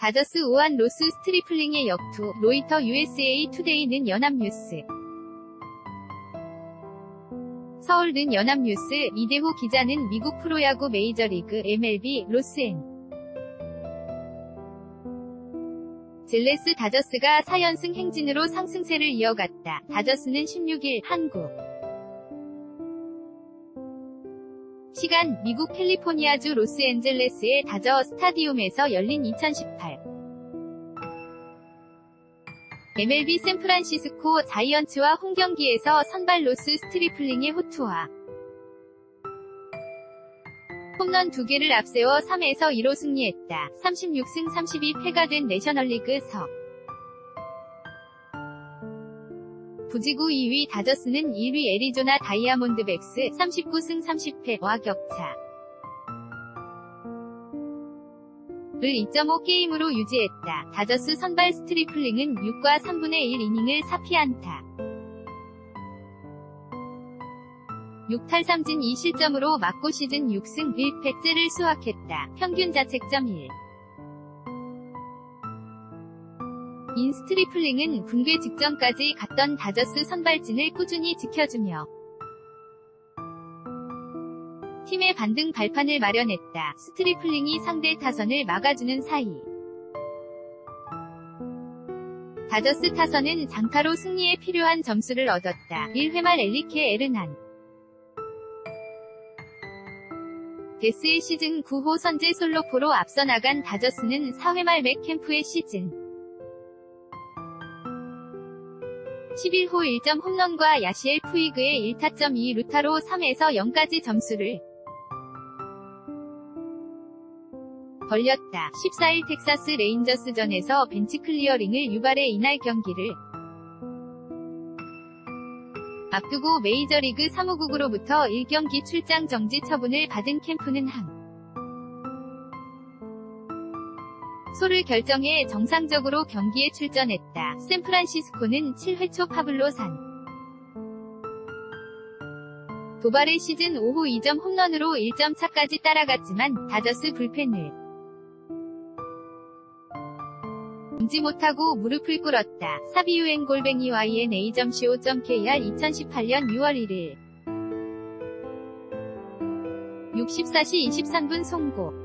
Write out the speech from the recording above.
다저스 우완 로스 스트리플링의 역투, 로이터 USA 투데이는 연합뉴스. 서울는 연합뉴스, 이대호 기자는 미국 프로야구 메이저리그 MLB 로스앤젤레스 다저스가 4연승 행진으로 상승세를 이어갔다. 다저스는 16일 한국 시간 미국 캘리포니아주 로스앤젤레스의 다저 스타디움에서 열린 2018 MLB 샌프란시스코 자이언츠와 홈경기에서 선발 로스 스트리플링의 호투와 홈런 2개를 앞세워 3에서 2로 승리했다. 36승 32패가 된 내셔널리그 석. 부지구 2위 다저스는 1위 애리조나 다이아몬드백스 39승 30패와 격차. 를 2.5게임으로 유지했다. 다저스 선발 스트리플링은 6과 3분의 1 이닝을 4피안타. 6탈 3진 2실점으로 맞고 시즌 6승 1패째를 수확했다. 평균 자책점 1. 인스트리플링은 붕괴 직전까지 갔던 다저스 선발진을 꾸준히 지켜주며 팀의 반등 발판을 마련했다. 스트리플링이 상대 타선을 막아주는 사이 다저스 타선은 장타로 승리에 필요한 점수를 얻었다. 1회 말 엔리케 에르난데스의 시즌 9호 선제 솔로포로 앞서 나간 다저스는 4회 말 맷 켐프의 시즌 11호 1점 홈런과 야시엘 푸이그의 1타점 2루타로 3에서 0까지 점수를 벌렸다. 14일 텍사스 레인저스전에서 벤치 클리어링을 유발해 이날 경기를 앞두고 메이저리그 사무국으로부터 1경기 출장 정지 처분을 받은 켐프는 항소를 결정해 정상적으로 경기에 출전했다. 샌프란시스코는 7회 초 파블로 산도발의 시즌 5호 2점 홈런으로 1점 차까지 따라갔지만 다저스 불펜을 넘지 못하고 무릎을 꿇었다. 사비유엔 골뱅이 YNA.co.kr 2018년 6월 1일 64시 23분 송고